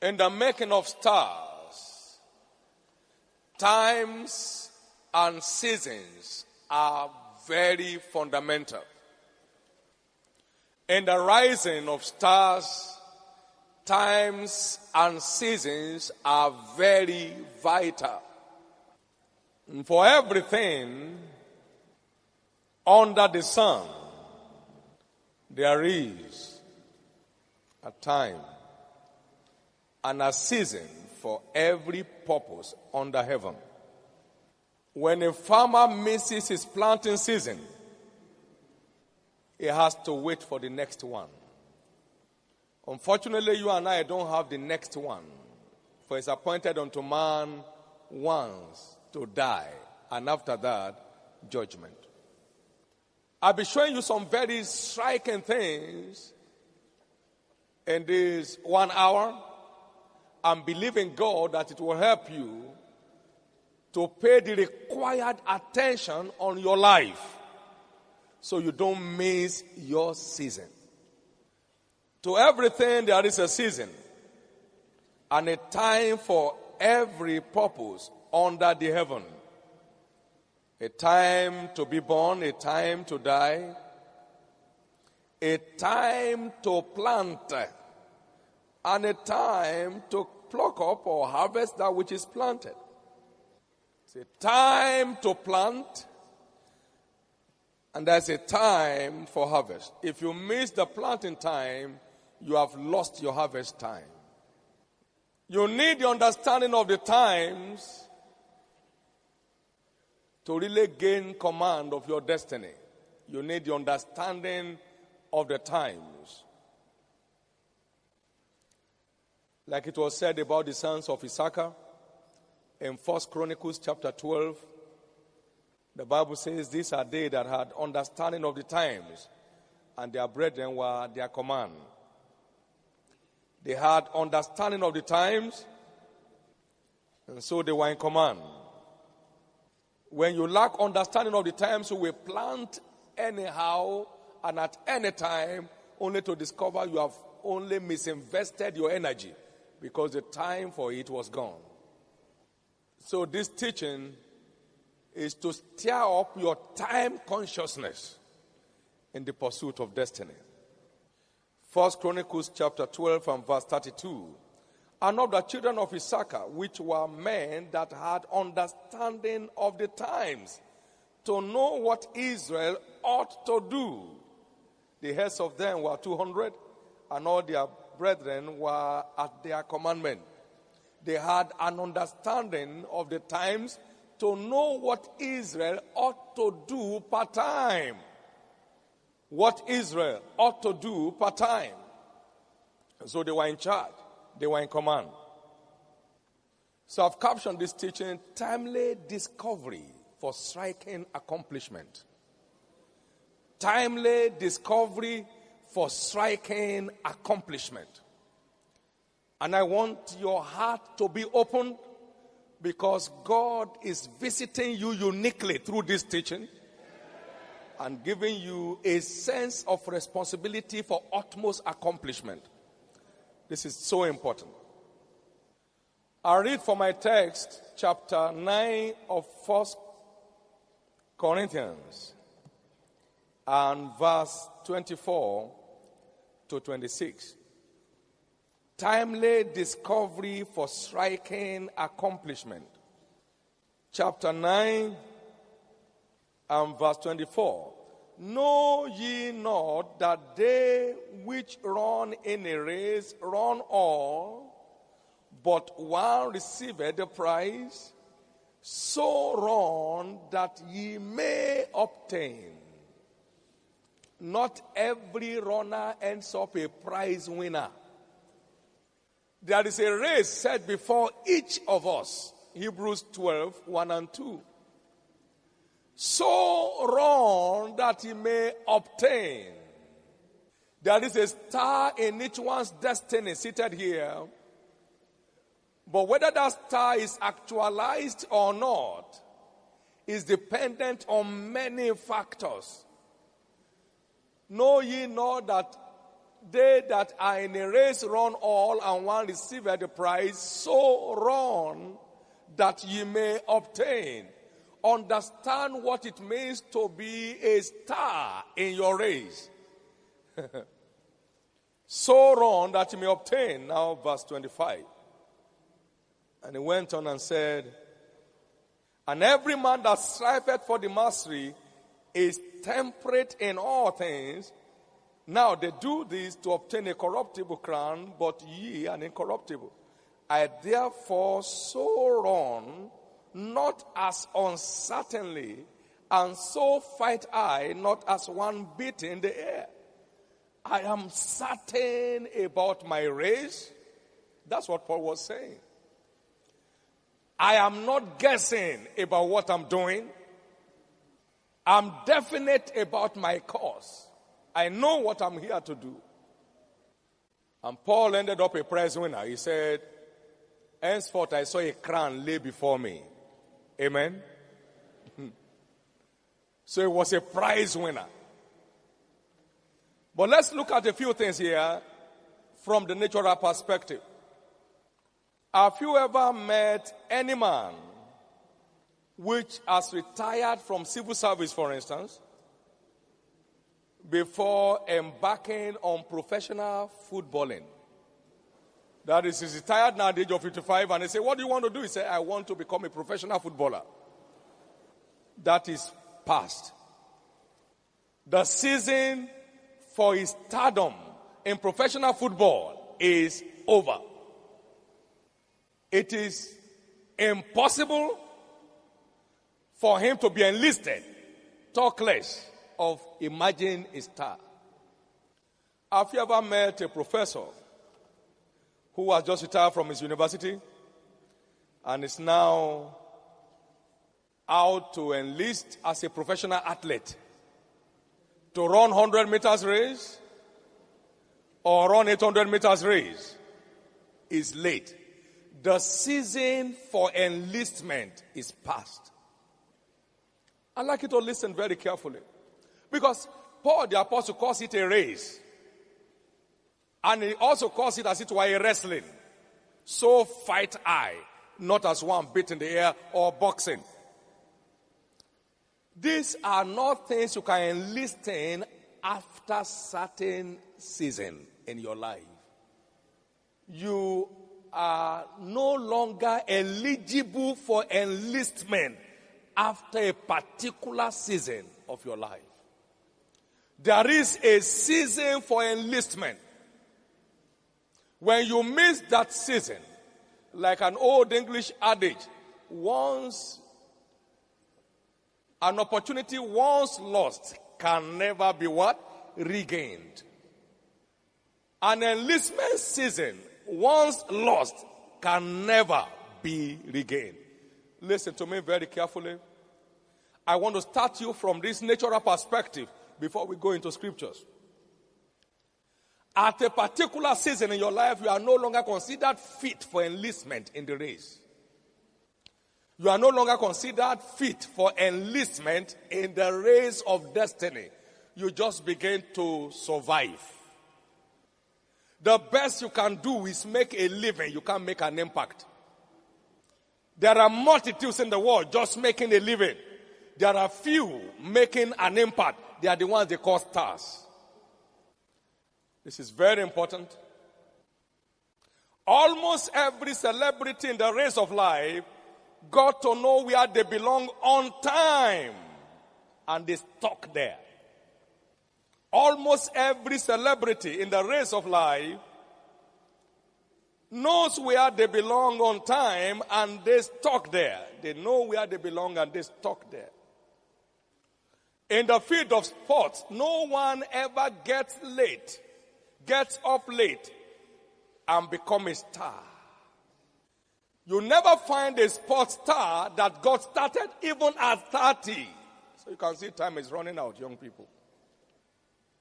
In the making of stars, times and seasons are very fundamental. In the rising of stars, times and seasons are very vital. And for everything under the sun, there is a time and a season for every purpose under heaven. When a farmer misses his planting season, he has to wait for the next one. Unfortunately, you and I don't have the next one. For it's appointed unto man once to die, and after that, judgment. I'll be showing you some very striking things in this one hour and believe in God that it will help you to pay the required attention on your life so you don't miss your season. To everything, there is a season and a time for every purpose under the heaven. A time to be born, a time to die, a time to plant, and a time to pluck up or harvest that which is planted. It's a time to plant, and there's a time for harvest. If you miss the planting time, you have lost your harvest time. You need the understanding of the times to really gain command of your destiny. You need the understanding of the times. Like it was said about the sons of Issachar in First Chronicles chapter 12, the Bible says these are they that had understanding of the times, and their brethren were their command. They had understanding of the times, and so they were in command. When you lack understanding of the times, you will plant anyhow and at any time, only to discover you have only misinvested your energy because the time for it was gone. So, this teaching is to stir up your time consciousness in the pursuit of destiny. First Chronicles chapter 12 and verse 32. And of the children of Issachar, which were men that had understanding of the times, to know what Israel ought to do. The heads of them were 200, and all their brethren were at their commandment. They had an understanding of the times to know what Israel ought to do part time what Israel ought to do part time. So they were in charge, they were in command. So I've captioned this teaching timely discovery for striking accomplishment. Timely discovery for striking accomplishment. And I want your heart to be open because God is visiting you uniquely through this teaching and giving you a sense of responsibility for utmost accomplishment. This is so important. I read for my text, chapter 9 of First Corinthians, and verse 24 to 26. Timely discovery for striking accomplishment. Chapter 9 and verse 24. Know ye not that they which run in a race run all, but one receiveth the prize? So run that ye may obtain. Not every runner ends up a prize winner. There is a race set before each of us. Hebrews 12, 1 and 2 so run that he may obtain. There is a star in each one's destiny seated here. But whether that star is actualized or not is dependent on many factors. Know ye not that they that are in a race run all and one receive the prize, so run that ye may obtain. Understand what it means to be a star in your race. so run that you may obtain. Now, verse 25. And he went on and said, And every man that striveth for the mastery is temperate in all things. Now they do this to obtain a corruptible crown, but ye an incorruptible. I therefore so run, not as uncertainly, and so fight I, not as one beating in the air. I am certain about my race. That's what Paul was saying. I am not guessing about what I'm doing. I'm definite about my cause. I know what I'm here to do. And Paul ended up a prize winner. He said, Henceforth I saw a crown lay before me. Amen. so it was a prize winner. But let's look at a few things here from the natural perspective. Have you ever met any man which has retired from civil service, for instance, before embarking on professional footballing? That is, he's retired now at the age of 55, and they say, What do you want to do? He said, I want to become a professional footballer. That is past. The season for his stardom in professional football is over. It is impossible for him to be enlisted, talk less of imagine a star. Have you ever met a professor who has just retired from his university and is now out to enlist as a professional athlete to run 100 meters race or run 800 meters race is late. The season for enlistment is past. I'd like you to listen very carefully. Because Paul the Apostle calls it a race. And he also calls it as it were a wrestling. So fight I, not as one bit in the air or boxing. These are not things you can enlist in after certain season in your life. You are no longer eligible for enlistment after a particular season of your life. There is a season for enlistment. When you miss that season, like an old English adage, once an opportunity once lost can never be what? Regained. An enlistment season once lost can never be regained. Listen to me very carefully. I want to start you from this natural perspective before we go into scriptures. At a particular season in your life, you are no longer considered fit for enlistment in the race. You are no longer considered fit for enlistment in the race of destiny. You just begin to survive. The best you can do is make a living. You can't make an impact. There are multitudes in the world just making a living. There are few making an impact. They are the ones they call stars. This is very important. Almost every celebrity in the race of life got to know where they belong on time and they stuck there. Almost every celebrity in the race of life knows where they belong on time and they stuck there. They know where they belong and they stuck there. In the field of sports, no one ever gets late gets up late and become a star. You never find a sports star that got started even at 30. So you can see time is running out, young people.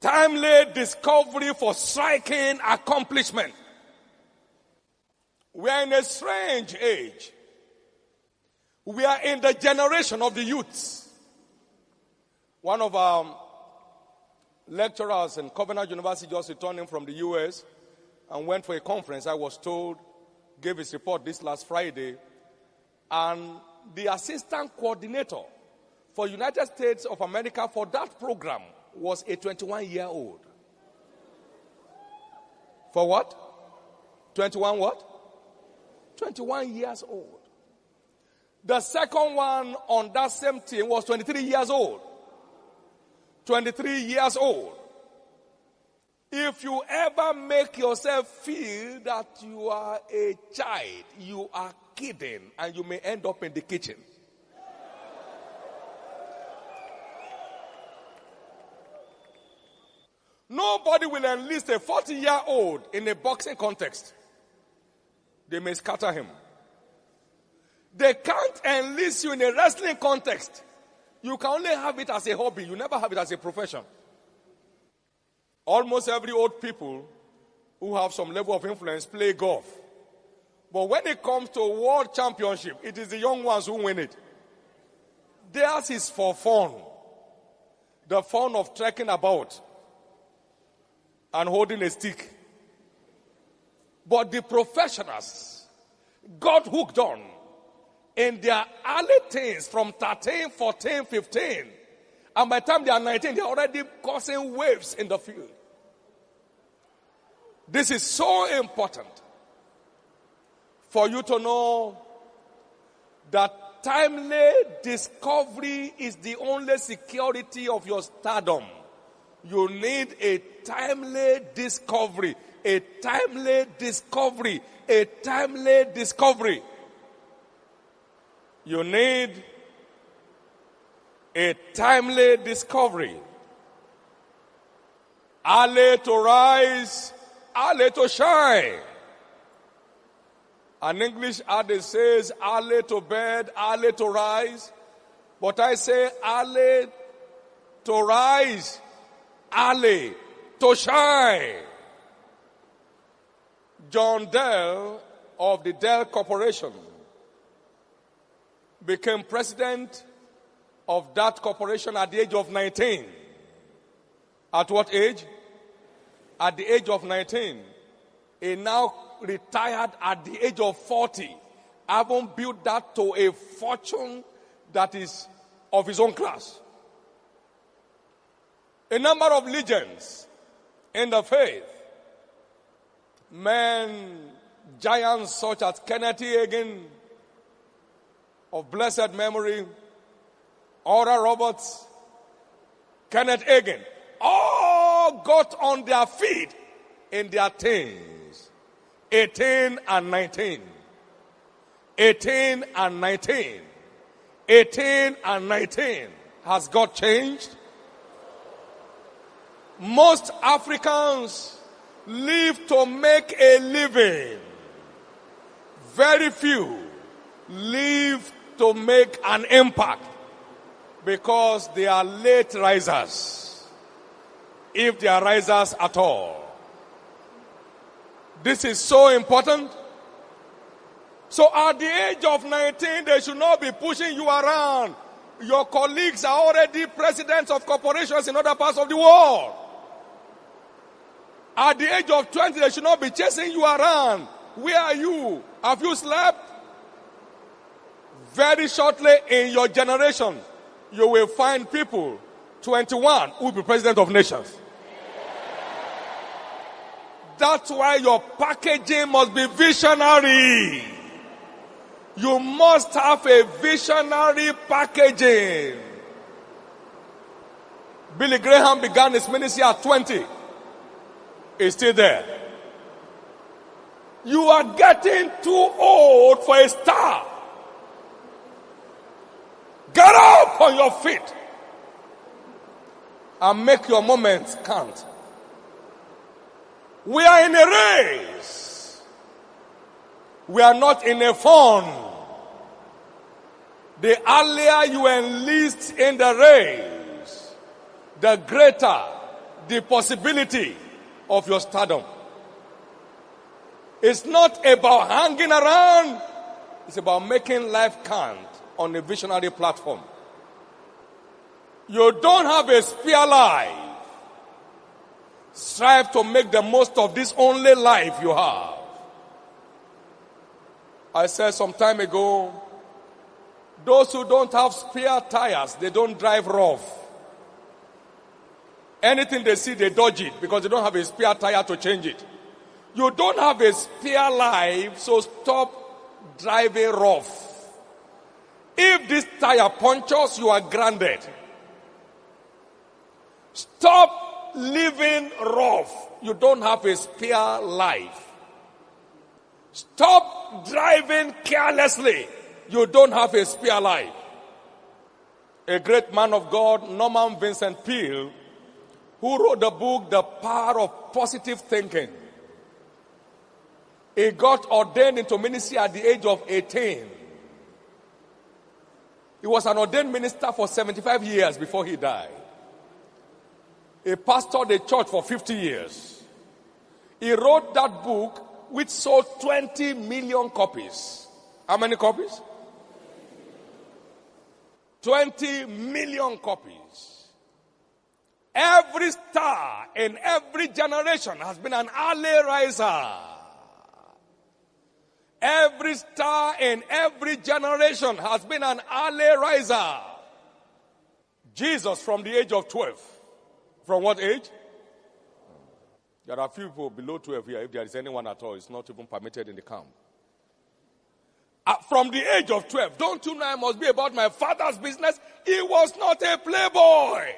Timely discovery for striking accomplishment. We are in a strange age. We are in the generation of the youths. One of our lecturers in Covenant University just returning from the US and went for a conference, I was told, gave his report this last Friday. And the assistant coordinator for United States of America for that program was a 21 year old. For what? 21 what? 21 years old. The second one on that same team was 23 years old. 23 years old. If you ever make yourself feel that you are a child, you are kidding and you may end up in the kitchen. Nobody will enlist a 40 year old in a boxing context. They may scatter him. They can't enlist you in a wrestling context. You can only have it as a hobby. You never have it as a profession. Almost every old people who have some level of influence play golf. But when it comes to world championship, it is the young ones who win it. Theirs is for fun. The fun of trekking about and holding a stick. But the professionals got hooked on in their early teens from 13, 14, 15. And by the time they are 19, they're already causing waves in the field. This is so important for you to know that timely discovery is the only security of your stardom. You need a timely discovery, a timely discovery, a timely discovery. You need a timely discovery. Early to rise, early to shine. An English adage says early to bed, early to rise. But I say early to rise, early to shine. John Dell of the Dell Corporation became president of that corporation at the age of 19. At what age? At the age of 19. He now retired at the age of 40, having built that to a fortune that is of his own class. A number of legends in the faith, men, giants such as Kenneth Hagin, of blessed memory, Oral Roberts, Kenneth Egan, all got on their feet in their teens, 18 and 19. 18 and 19. 18 and 19. Has God changed? Most Africans live to make a living. Very few live to make an impact because they are late risers. If they are risers at all. This is so important. So at the age of 19, they should not be pushing you around. Your colleagues are already presidents of corporations in other parts of the world. At the age of 20, they should not be chasing you around. Where are you? Have you slept? Very shortly in your generation, you will find people 21 who will be president of nations. That's why your packaging must be visionary. You must have a visionary packaging. Billy Graham began his ministry at 20. He's still there. You are getting too old for a star. Get up on your feet and make your moments count. We are in a race. We are not in a fun. The earlier you enlist in the race, the greater the possibility of your stardom. It's not about hanging around, it's about making life count on a visionary platform. You don't have a spare life. Strive to make the most of this only life you have. I said some time ago, those who don't have spare tires, they don't drive rough. Anything they see, they dodge it because they don't have a spare tire to change it. You don't have a spare life, so stop driving rough. Tire punctures, you are grounded. Stop living rough. You don't have a spare life. Stop driving carelessly. You don't have a spare life. A great man of God, Norman Vincent Peale, who wrote the book, The Power of Positive Thinking. He got ordained into ministry at the age of 18. He was an ordained minister for 75 years before he died. He pastored a church for 50 years. He wrote that book which sold 20 million copies. How many copies? 20 million copies. Every star in every generation has been an early riser. Every star in every generation has been an early riser. Jesus from the age of 12. From what age? There are few people below 12 here. If there is anyone at all, it's not even permitted in the camp. Uh, from the age of 12, don't you know I must be about my father's business? He was not a playboy.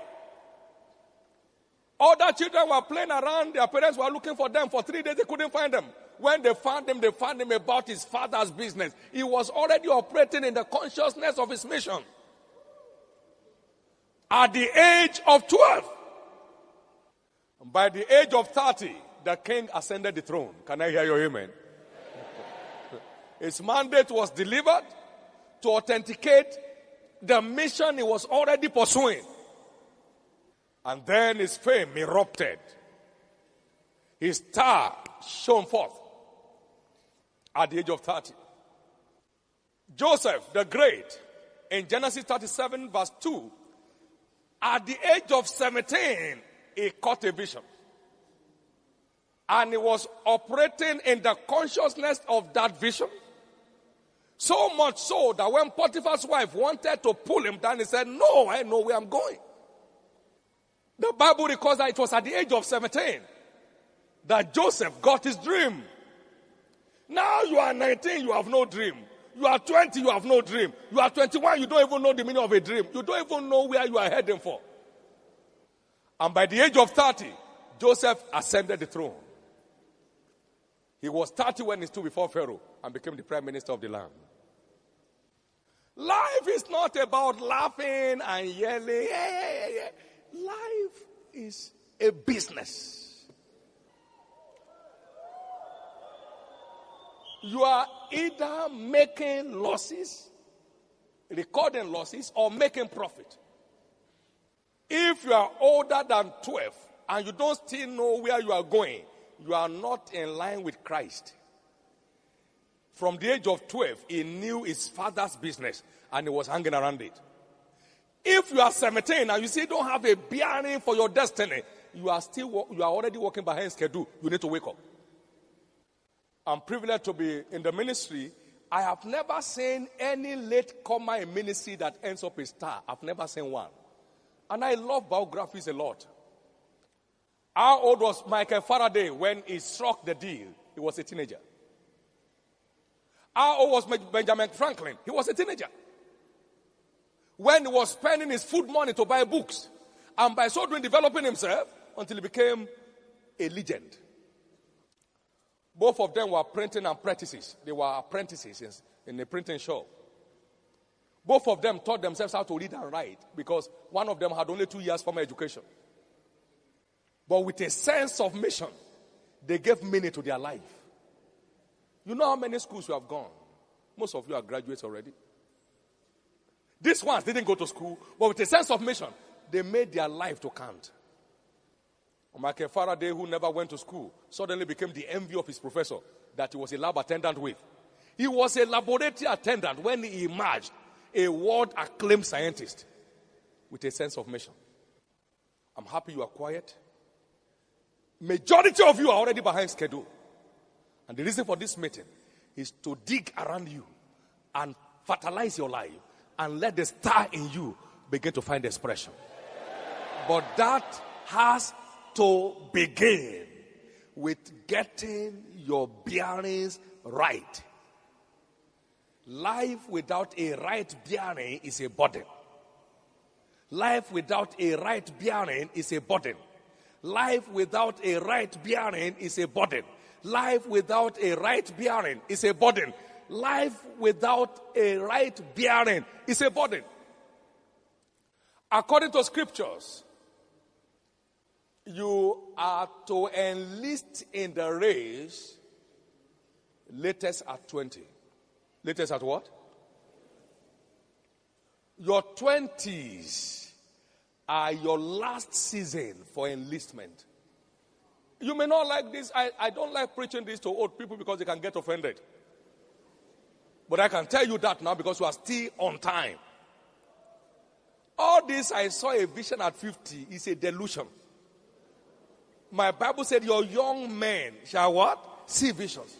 Other children were playing around. Their parents were looking for them for three days. They couldn't find them. When they found him, they found him about his father's business. He was already operating in the consciousness of his mission. At the age of 12, by the age of 30, the king ascended the throne. Can I hear your amen? his mandate was delivered to authenticate the mission he was already pursuing. And then his fame erupted. His star shone forth at the age of 30. Joseph the Great, in Genesis 37, verse 2, at the age of 17, he caught a vision. And he was operating in the consciousness of that vision. So much so that when Potiphar's wife wanted to pull him down, he said, No, I know where I'm going. The Bible records that it was at the age of 17 that Joseph got his dream. Now you are 19, you have no dream. You are 20, you have no dream. You are 21, you don't even know the meaning of a dream. You don't even know where you are heading for. And by the age of 30, Joseph ascended the throne. He was 30 when he stood before Pharaoh and became the prime minister of the land. Life is not about laughing and yelling. Life is a business. You are either making losses, recording losses, or making profit. If you are older than 12 and you don't still know where you are going, you are not in line with Christ. From the age of 12, he knew his father's business and he was hanging around it. If you are 17 and you still don't have a bearing for your destiny, you are still you are already working behind schedule. You need to wake up. I'm privileged to be in the ministry. I have never seen any late comer in ministry that ends up a star. I've never seen one. And I love biographies a lot. How old was Michael Faraday when he struck the deal? He was a teenager. How old was Benjamin Franklin? He was a teenager. When he was spending his food money to buy books, and by so doing, developing himself until he became a legend. Both of them were printing apprentices. They were apprentices in a printing shop. Both of them taught themselves how to read and write because one of them had only two years formal education. But with a sense of mission, they gave meaning to their life. You know how many schools you have gone? Most of you are graduates already. These ones didn't go to school, but with a sense of mission, they made their life to count. Michael Faraday, who never went to school, suddenly became the envy of his professor that he was a lab attendant with. He was a laboratory attendant when he emerged, a world acclaimed scientist with a sense of mission. I'm happy you are quiet. Majority of you are already behind schedule. And the reason for this meeting is to dig around you and fertilize your life and let the star in you begin to find expression. But that has to begin with getting your bearings right. Life without a right bearing is a burden. Life without a right bearing is a burden. Life without a right bearing is a burden. Life without a right bearing is a burden. Life without a right bearing is a burden. According to scriptures, you are to enlist in the race latest at 20. Latest at what? Your 20s are your last season for enlistment. You may not like this. I, I don't like preaching this to old people because they can get offended. But I can tell you that now because you are still on time. All this, I saw a vision at 50 is a delusion. My Bible said, Your young men shall what? See visions.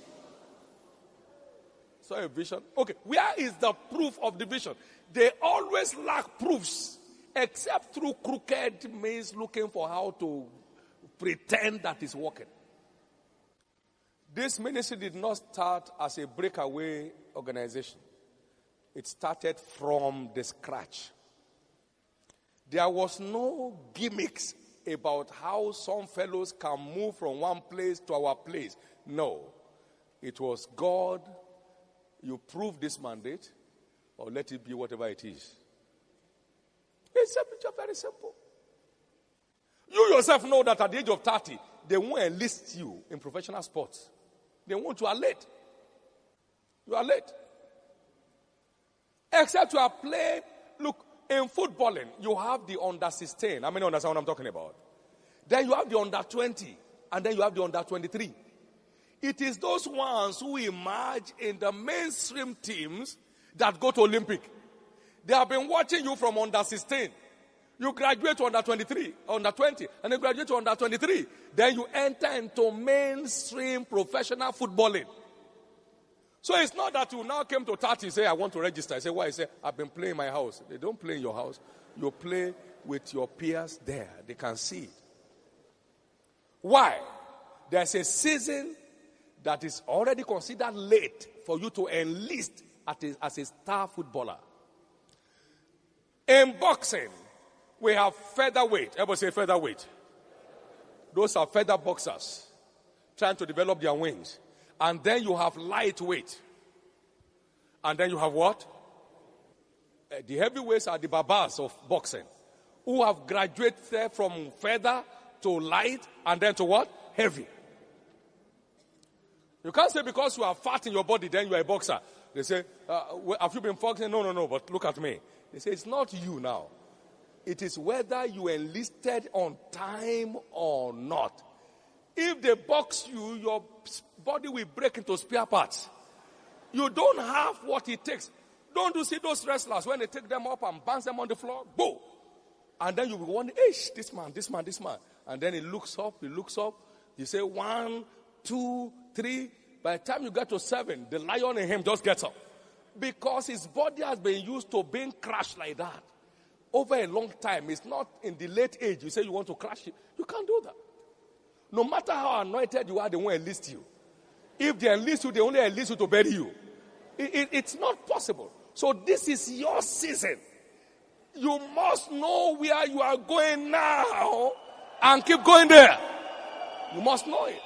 Saw a vision. Okay, where is the proof of the vision? They always lack proofs, except through crooked means looking for how to pretend that it's working. This ministry did not start as a breakaway organization. It started from the scratch. There was no gimmicks about how some fellows can move from one place to our place. No. It was God, you prove this mandate, or let it be whatever it is. It's very simple. You yourself know that at the age of 30, they won't enlist you in professional sports. They want you are late. You are late. Except you are playing. Look, in footballing, you have the under 16. How many understand what I'm talking about? Then you have the under 20. And then you have the under 23. It is those ones who emerge in the mainstream teams that go to Olympic. They have been watching you from under 16. You graduate to under 23, under 20, and then graduate to under 23. Then you enter into mainstream professional footballing. So it's not that you now came to 30 say, I want to register. I say, why? I say, I've been playing my house. They don't play in your house. You play with your peers there. They can see it. Why? There's a season that is already considered late for you to enlist a, as a star footballer. In boxing, we have featherweight. Everybody say featherweight. Those are feather boxers trying to develop their wings. And then you have lightweight. And then you have what? Uh, the heavyweights are the babas of boxing who have graduated from feather to light and then to what? Heavy. You can't say because you are fat in your body, then you are a boxer. They say, uh, Have you been boxing? No, no, no, but look at me. They say, It's not you now. It is whether you enlisted on time or not. If they box you, your body will break into spare parts. You don't have what it takes. Don't you see those wrestlers when they take them up and bounce them on the floor? Go! And then you will wonder, hey, this man, this man, this man. And then he looks up, he looks up. You say one, two, three. By the time you get to seven, the lion in him just gets up. Because his body has been used to being crushed like that over a long time. It's not in the late age you say you want to crash it. You can't do that. No matter how anointed you are, they won't enlist you. If they enlist you, they only enlist you to bury you. It, it, it's not possible. So this is your season. You must know where you are going now and keep going there. You must know it.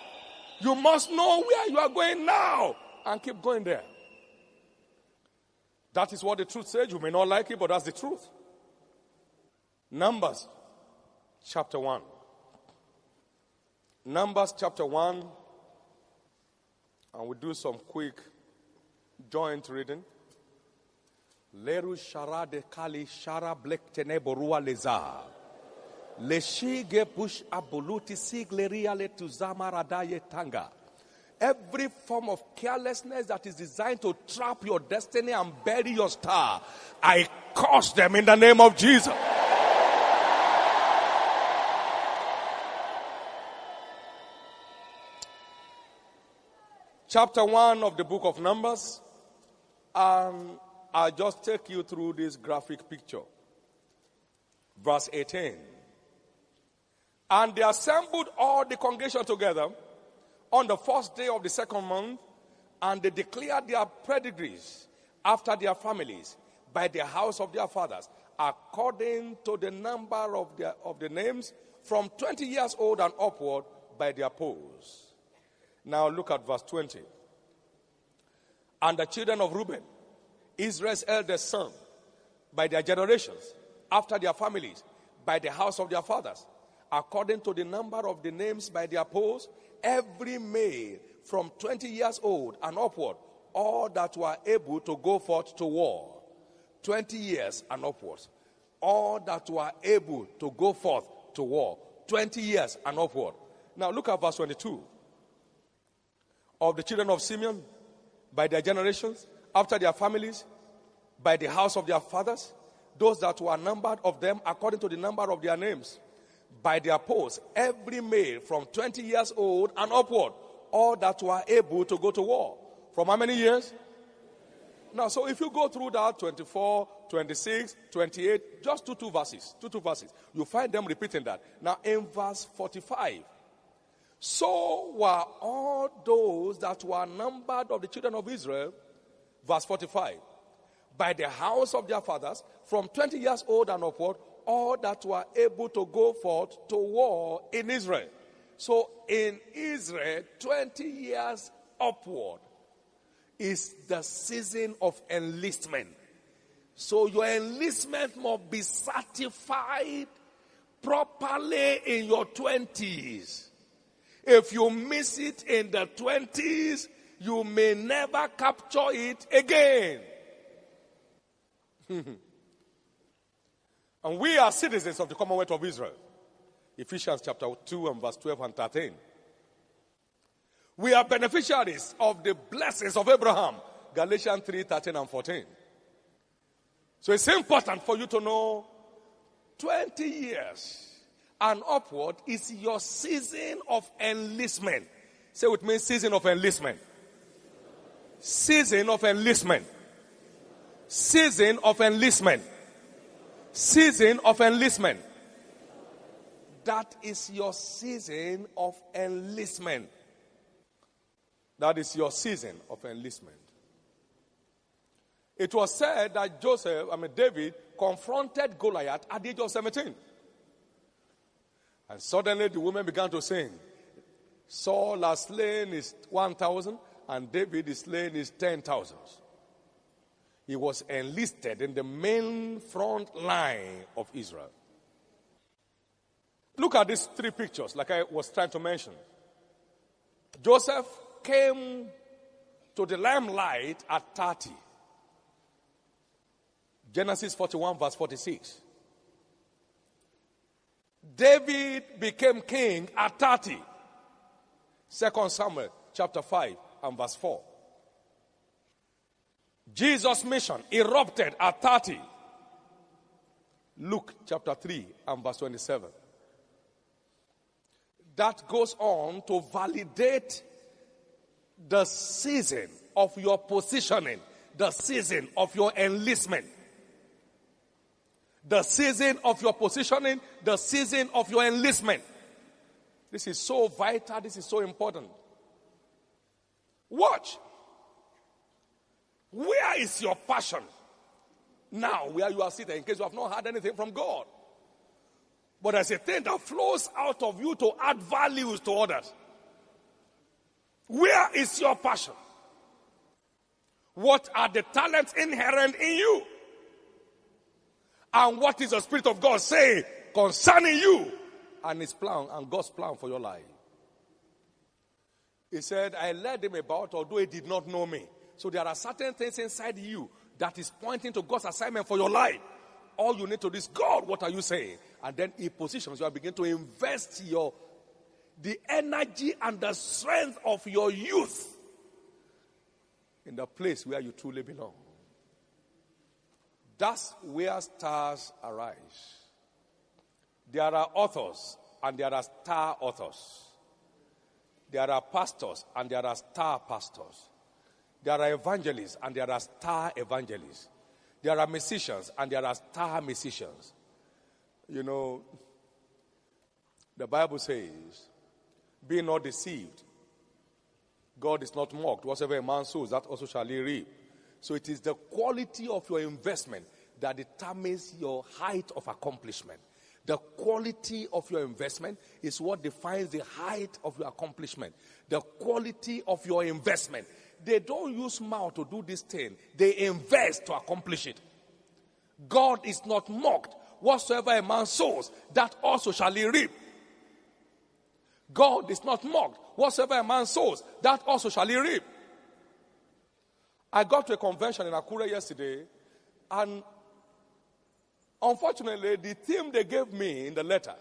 You must know where you are going now and keep going there. That is what the truth says. You may not like it, but that's the truth. Numbers chapter 1. Numbers chapter 1. And we do some quick joint reading. Leru shara de kali shara blek tene borua leza. Leshige bush abuluti sigleria le tuzama radaye tanga. Every form of carelessness that is designed to trap your destiny and bury your star, I curse them in the name of Jesus. Chapter 1 of the book of Numbers, and I'll just take you through this graphic picture. Verse 18. And they assembled all the congregation together on the first day of the second month, and they declared their pedigrees after their families by the house of their fathers, according to the number of, their, of the names from 20 years old and upward by their posts. Now look at verse 20. And the children of Reuben, Israel's eldest son, by their generations, after their families, by the house of their fathers, according to the number of the names by their posts, every male from 20 years old and upward, all that were able to go forth to war. 20 years and upwards. All that were able to go forth to war. 20 years and upward. Now look at verse 22. Of the children of Simeon, by their generations, after their families, by the house of their fathers, those that were numbered of them according to the number of their names, by their posts, every male from 20 years old and upward, all that were able to go to war. From how many years? Now, so if you go through that 24, 26, 28, just two, two verses, two, two verses, you find them repeating that. Now, in verse 45, so were all those that were numbered of the children of Israel, verse 45, by the house of their fathers, from 20 years old and upward, all that were able to go forth to war in Israel. So in Israel, 20 years upward is the season of enlistment. So your enlistment must be certified properly in your 20s. If you miss it in the 20s, you may never capture it again. and we are citizens of the Commonwealth of Israel. Ephesians chapter 2 and verse 12 and 13. We are beneficiaries of the blessings of Abraham. Galatians 3 13 and 14. So it's important for you to know 20 years and upward is your season of enlistment. Say with me, season of enlistment. Season of enlistment. Season of enlistment. Season of enlistment. That is your season of enlistment. That is your season of enlistment. It was said that Joseph, I mean David, confronted Goliath at the age of 17. And suddenly the women began to sing, Saul has slain his 1,000 and David is slain his 10,000. He was enlisted in the main front line of Israel. Look at these three pictures, like I was trying to mention. Joseph came to the limelight at 30. Genesis 41, verse 46. David became king at 30. Second Samuel chapter 5 and verse 4. Jesus' mission erupted at 30. Luke chapter 3 and verse 27. That goes on to validate the season of your positioning, the season of your enlistment, the season of your positioning, the season of your enlistment. This is so vital, this is so important. Watch. Where is your passion? Now, where you are sitting, in case you have not heard anything from God. But there's a thing that flows out of you to add values to others. Where is your passion? What are the talents inherent in you? And what is the Spirit of God say concerning you and His plan and God's plan for your life? He said, I led him about, although he did not know me. So there are certain things inside you that is pointing to God's assignment for your life. All you need to do is, God, what are you saying? And then He positions you and begin to invest your the energy and the strength of your youth in the place where you truly belong. That's where stars arise. There are authors and there are star authors. There are pastors and there are star pastors. There are evangelists and there are star evangelists. There are musicians and there are star musicians. You know, the Bible says, Be not deceived. God is not mocked. Whatever a man sows, that also shall he reap. So it is the quality of your investment that determines your height of accomplishment. The quality of your investment is what defines the height of your accomplishment. The quality of your investment. They don't use mouth to do this thing, they invest to accomplish it. God is not mocked. Whatsoever a man sows, that also shall he reap. God is not mocked. Whatsoever a man sows, that also shall he reap. I got to a convention in Akure yesterday, and unfortunately, the theme they gave me in the letter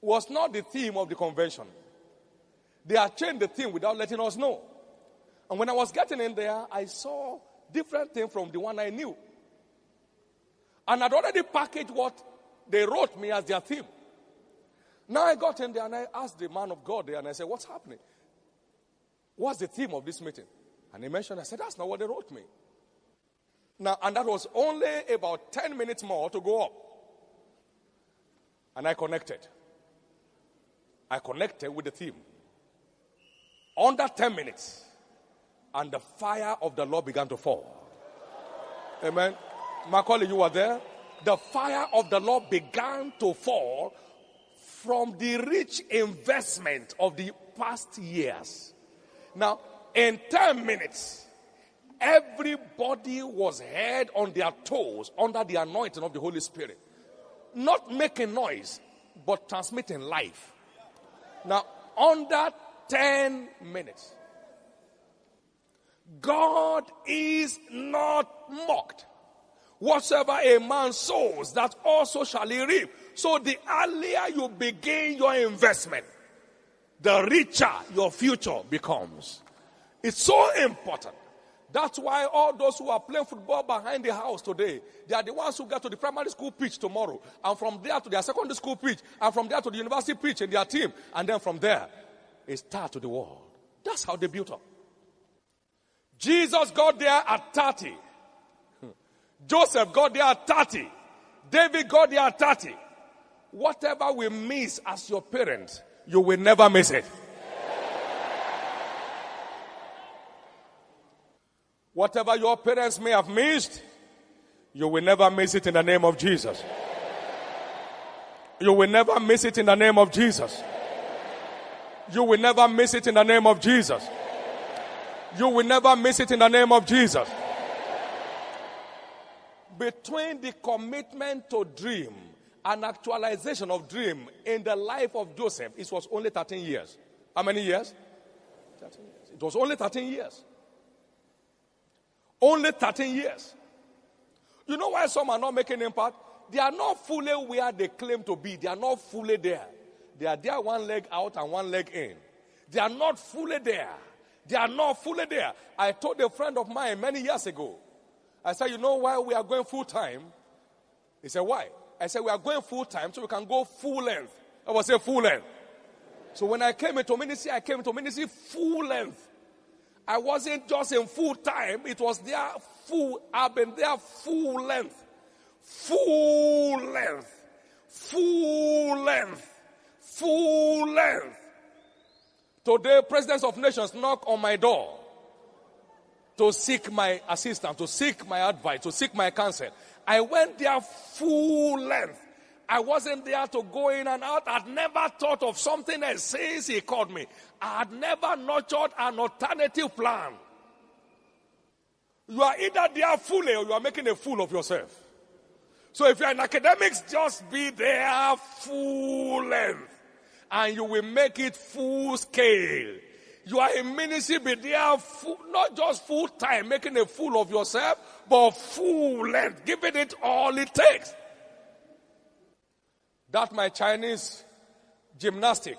was not the theme of the convention. They had changed the theme without letting us know. And when I was getting in there, I saw different things from the one I knew. And I'd already packaged what they wrote me as their theme. Now I got in there and I asked the man of God there and I said, What's happening? What's the theme of this meeting? And he mentioned, I said, That's not what they wrote me. Now, and that was only about 10 minutes more to go up. And I connected. I connected with the theme. Under 10 minutes, and the fire of the Lord began to fall. Amen. Macaulay, you were there. The fire of the Lord began to fall from the rich investment of the past years. Now, in 10 minutes, everybody was head on their toes under the anointing of the Holy Spirit. Not making noise, but transmitting life. Now, under 10 minutes, God is not mocked. Whatsoever a man sows, that also shall he reap. So the earlier you begin your investment, the richer your future becomes. It's so important. That's why all those who are playing football behind the house today, they are the ones who get to the primary school pitch tomorrow, and from there to their secondary school pitch, and from there to the university pitch in their team, and then from there, a star to the world. That's how they built up. Jesus got there at 30. Hmm. Joseph got there at 30. David got there at 30. Whatever we miss as your parent, you will never miss it. Whatever your parents may have missed, you will never miss it in the name of Jesus. You will never miss it in the name of Jesus. You will never miss it in the name of Jesus. You will never miss it in the name of Jesus. Between the commitment to dream and actualization of dream in the life of Joseph, it was only 13 years. How many years? 13 years. It was only 13 years. Only 13 years. You know why some are not making impact? They are not fully where they claim to be. They are not fully there. They are there one leg out and one leg in. They are not fully there. They are not fully there. I told a friend of mine many years ago. I said, You know why we are going full time? He said, Why? I said, We are going full time so we can go full length. I was say full length. So when I came into ministry, I came into ministry full length. I wasn't just in full time, it was there full, I've been there full length. Full length. Full length. Full length. Today, presidents of nations knock on my door to seek my assistance, to seek my advice, to seek my counsel. I went there full length. I wasn't there to go in and out. I'd never thought of something else since he called me. I had never nurtured an alternative plan. You are either there fully or you are making a fool of yourself. So if you're in academics, just be there full length and you will make it full scale. You are in ministry, be there full, not just full time, making a fool of yourself, but full length, giving it all it takes. That my Chinese gymnastic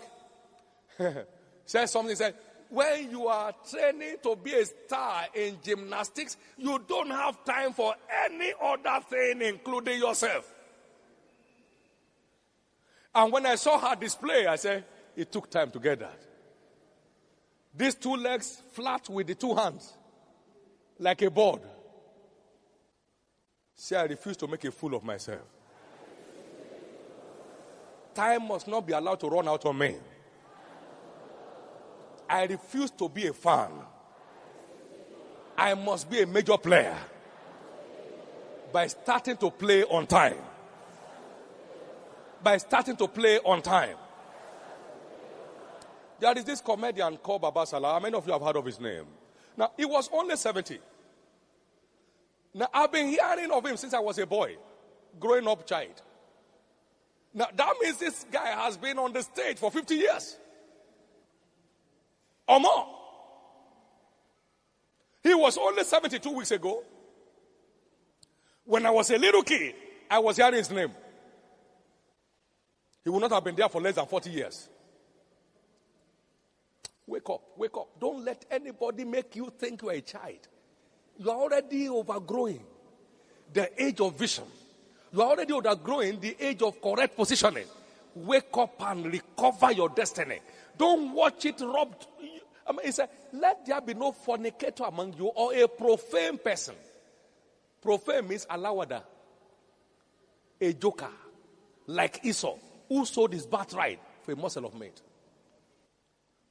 said something, said, when you are training to be a star in gymnastics, you don't have time for any other thing, including yourself. And when I saw her display, I said, it took time to get that. These two legs flat with the two hands, like a board. See, I refuse to make a fool of myself. Time must not be allowed to run out on me. I refuse to be a fan. I must be a major player by starting to play on time. By starting to play on time. There is this comedian called Babasala. How many of you have heard of his name? Now, he was only 70. Now, I've been hearing of him since I was a boy, growing up child. Now, that means this guy has been on the stage for 50 years or more. He was only 72 weeks ago. When I was a little kid, I was hearing his name. He would not have been there for less than 40 years. Wake up, wake up. Don't let anybody make you think you're a child. You're already overgrowing the age of vision. You're already overgrowing the age of correct positioning. Wake up and recover your destiny. Don't watch it robbed. I mean, let there be no fornicator among you or a profane person. Profane means alawada, a joker, like Esau, who sold his birthright for a morsel of meat.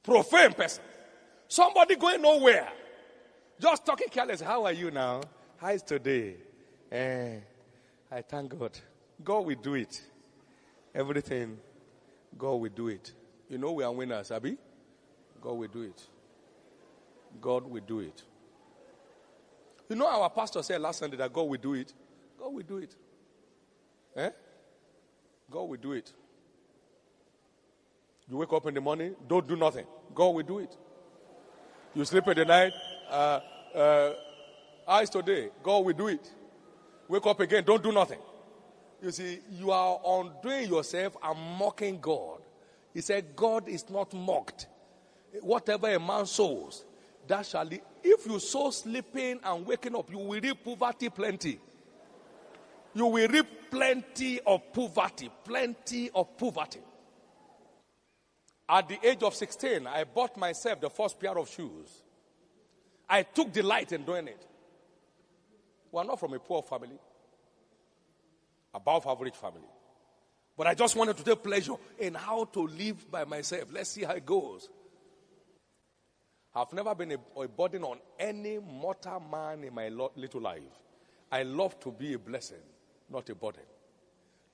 Profane person. Somebody going nowhere. Just talking careless. How are you now? How is today? Eh, I thank God. God will do it. Everything, God will do it. You know we are winners, Abby? God will do it. God will do it. You know our pastor said last Sunday that God will do it. God will do it. Eh? God will do it. You wake up in the morning, don't do nothing. God will do it. You sleep in the night, uh, uh, eyes today, God will do it. Wake up again, don't do nothing. You see, you are undoing yourself and mocking God. He said, God is not mocked. Whatever a man sows, that shall he. If you sow sleeping and waking up, you will reap poverty plenty. You will reap plenty of poverty, plenty of poverty. At the age of 16, I bought myself the first pair of shoes. I took delight in doing it. We are not from a poor family, above average family. But I just wanted to take pleasure in how to live by myself. Let's see how it goes. I've never been a, a burden on any mortal man in my lo- little life. I love to be a blessing, not a burden.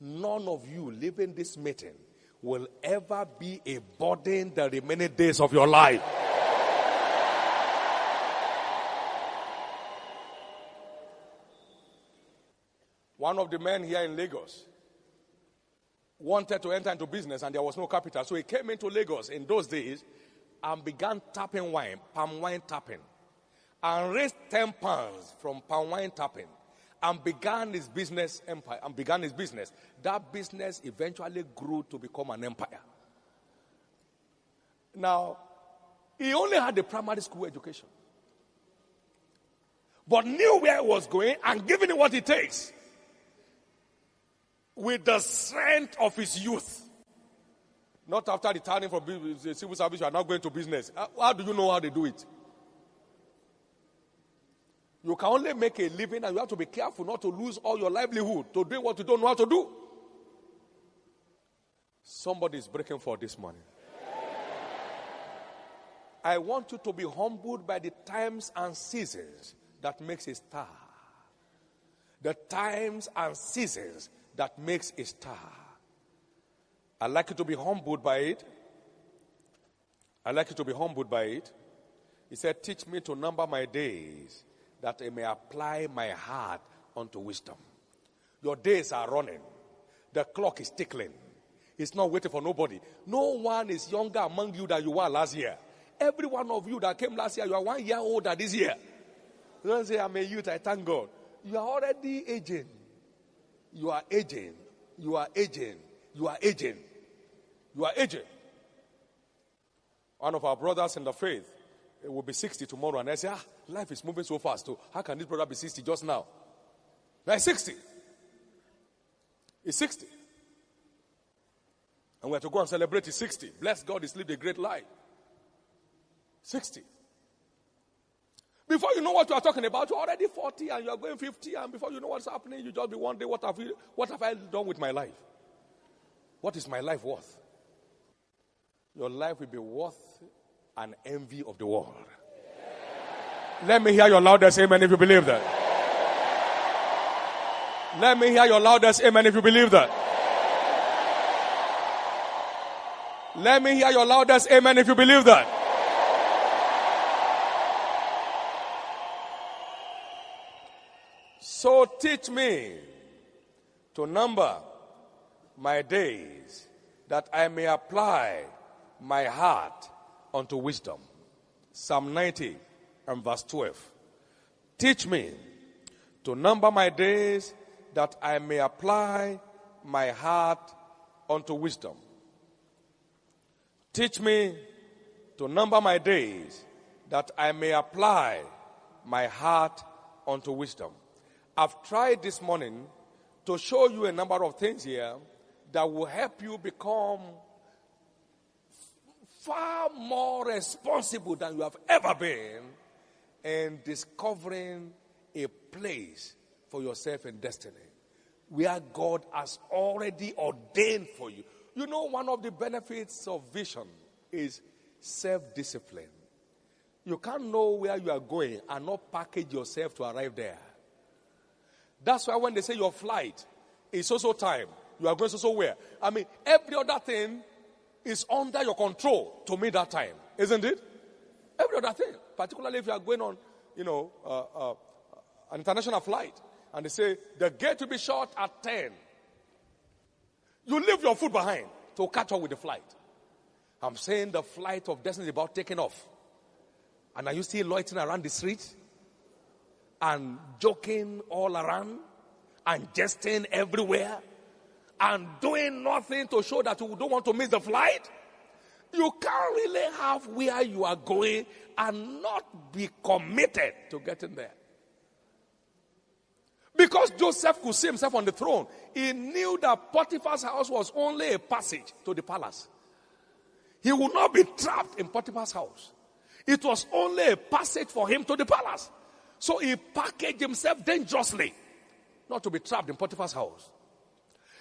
None of you living this meeting will ever be a burden the remaining days of your life. One of the men here in Lagos wanted to enter into business and there was no capital. So he came into Lagos in those days and began tapping wine, palm wine tapping, and raised 10 pounds from palm wine tapping and began his business empire and began his business. That business eventually grew to become an empire. Now, he only had a primary school education, but knew where he was going and given what it takes with the strength of his youth. Not after returning from civil service, you are now going to business. Uh, how do you know how they do it? You can only make a living and you have to be careful not to lose all your livelihood to do what you don't know how to do. Somebody is breaking for this morning. I want you to be humbled by the times and seasons that makes a star. The times and seasons that makes a star. I'd like you to be humbled by it. I'd like you to be humbled by it. He said, Teach me to number my days that I may apply my heart unto wisdom. Your days are running, the clock is ticking. It's not waiting for nobody. No one is younger among you than you were last year. Every one of you that came last year, you are one year older this year. Don't say, I'm a youth, I thank God. You are already aging. You are aging. You are aging. You are aging. You are aging. One of our brothers in the faith it will be 60 tomorrow. And I say, ah, life is moving so fast. Too. How can this brother be 60 just now? Now 60. He's 60. And we're to go and celebrate his 60. Bless God, he's lived a great life. 60. Before you know what you are talking about, you're already 40 and you're going 50, and before you know what's happening, you just be one day, what have, you, what have I done with my life? What is my life worth? Your life will be worth an envy of the world. Let me hear your loudest amen if you believe that. Let me hear your loudest amen if you believe that. Let me hear your loudest amen if you believe that. So teach me to number my days that I may apply my heart unto wisdom. Psalm 90 and verse 12. Teach me to number my days that I may apply my heart unto wisdom. Teach me to number my days that I may apply my heart unto wisdom. I've tried this morning to show you a number of things here that will help you become far more responsible than you have ever been in discovering a place for yourself in destiny where God has already ordained for you. You know, one of the benefits of vision is self discipline. You can't know where you are going and not package yourself to arrive there. That's why when they say your flight is so so time, you are going so so where. I mean, every other thing is under your control to meet that time, isn't it? Every other thing, particularly if you are going on, you know, uh, uh, an international flight, and they say the gate will be shut at ten. You leave your food behind to catch up with the flight. I'm saying the flight of destiny is about taking off. And are you still loitering around the street? And joking all around and jesting everywhere and doing nothing to show that you don't want to miss the flight, you can't really have where you are going and not be committed to getting there. Because Joseph could see himself on the throne, he knew that Potiphar's house was only a passage to the palace. He would not be trapped in Potiphar's house. It was only a passage for him to the palace. So he packaged himself dangerously, not to be trapped in Potiphar's house.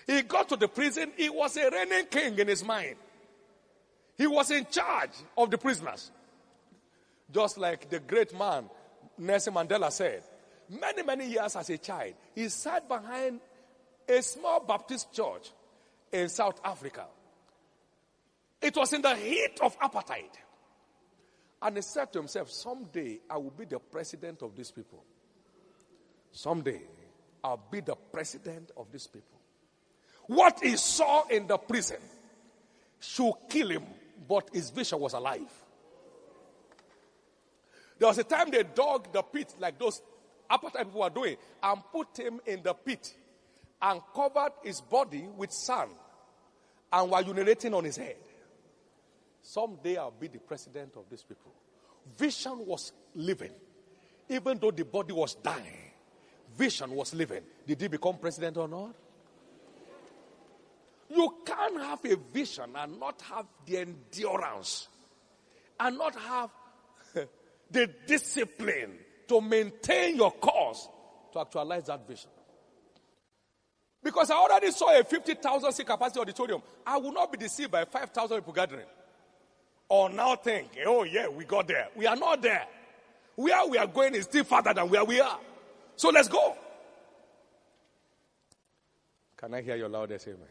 He got to the prison, he was a reigning king in his mind. He was in charge of the prisoners. Just like the great man Nelson Mandela said, many, many years as a child, he sat behind a small Baptist church in South Africa. It was in the heat of apartheid. And he said to himself, Someday I will be the president of these people. Someday I'll be the president of these people. What he saw in the prison should kill him, but his vision was alive. There was a time they dug the pit like those apartheid people were doing and put him in the pit and covered his body with sand and were urinating on his head. Someday I'll be the president of these people. Vision was living. Even though the body was dying, vision was living. Did he become president or not? You can't have a vision and not have the endurance and not have the discipline to maintain your cause to actualize that vision. Because I already saw a 50,000 seat capacity auditorium. I will not be deceived by 5,000 people gathering or now think, oh yeah, we got there. We are not there. Where we are going is still farther than where we are. So let's go. Can I hear your loudest amen?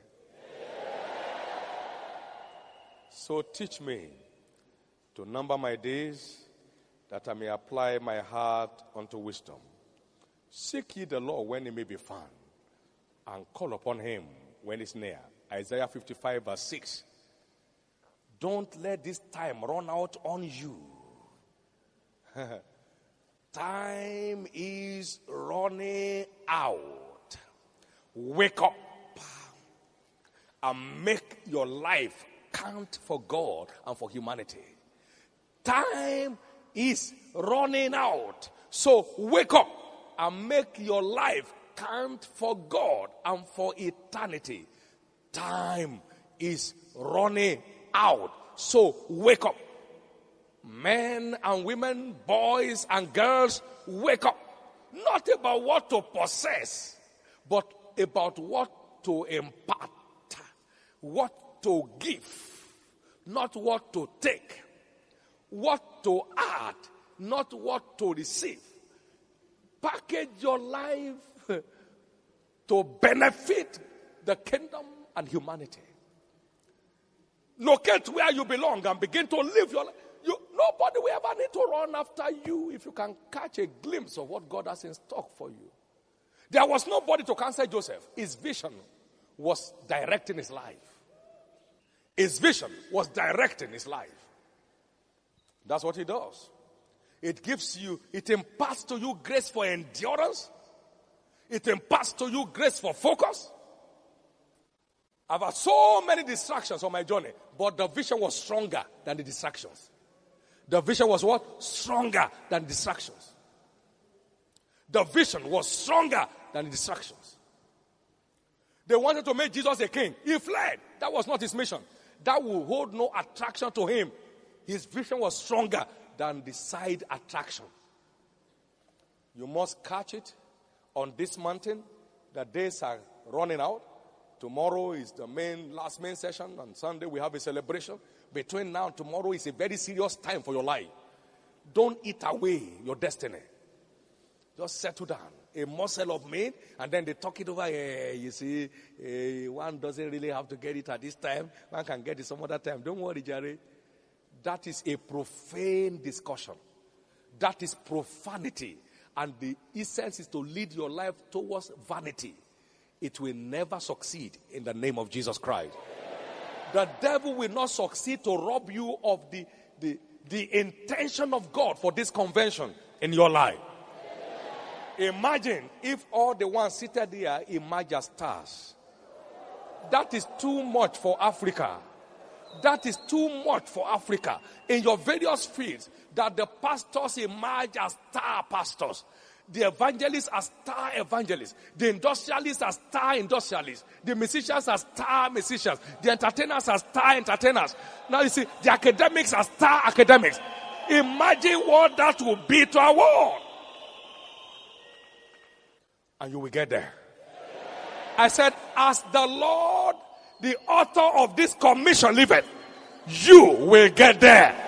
So teach me to number my days that I may apply my heart unto wisdom. Seek ye the Lord when he may be found, and call upon him when he's near. Isaiah 55, verse 6. Don't let this time run out on you. time is running out. Wake up and make your life count for God and for humanity. Time is running out. So wake up and make your life count for God and for eternity. Time is running out. So wake up. Men and women, boys and girls, wake up. Not about what to possess, but about what to impart, what to give, not what to take, what to add, not what to receive. Package your life to benefit the kingdom and humanity. Locate where you belong and begin to live your life. You, nobody will ever need to run after you if you can catch a glimpse of what God has in stock for you. There was nobody to cancel Joseph. His vision was directing his life. His vision was directing his life. That's what he does. It gives you, it imparts to you grace for endurance. It imparts to you grace for focus. I've had so many distractions on my journey, but the vision was stronger than the distractions. The vision was what? Stronger than distractions. The vision was stronger than the distractions. They wanted to make Jesus a king. He fled. That was not his mission. That will hold no attraction to him. His vision was stronger than the side attraction. You must catch it on this mountain. The days are running out. Tomorrow is the main last main session. and Sunday we have a celebration. Between now and tomorrow is a very serious time for your life. Don't eat away your destiny. Just settle down. A morsel of meat, and then they talk it over. Hey, you see, hey, one doesn't really have to get it at this time. One can get it some other time. Don't worry, Jerry. That is a profane discussion. That is profanity. And the essence is to lead your life towards vanity it will never succeed in the name of Jesus Christ. The devil will not succeed to rob you of the, the, the intention of God for this convention in your life. Imagine if all the ones seated here emerge as stars. That is too much for Africa. That is too much for Africa. In your various fields, that the pastors emerge as star pastors the evangelists are star evangelists, the industrialists are star industrialists, the musicians are star musicians, the entertainers are star entertainers. Now you see, the academics are star academics. Imagine what that will be to our world. And you will get there. I said, as the Lord, the author of this commission liveth, you will get there.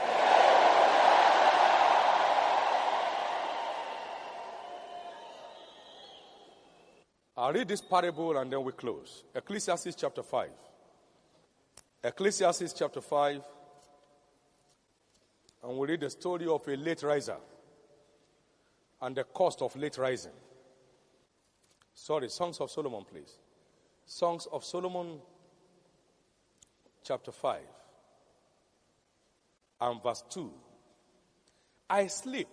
I'll read this parable and then we close. Ecclesiastes chapter 5. Ecclesiastes chapter 5. And we read the story of a late riser and the cost of late rising. Sorry, Songs of Solomon, please. Songs of Solomon, chapter 5, and verse 2. I sleep,